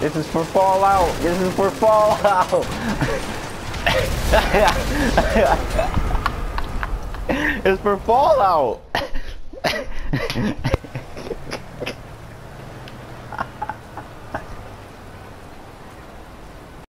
This is for Fallout. This is for Fallout. it's for Fallout.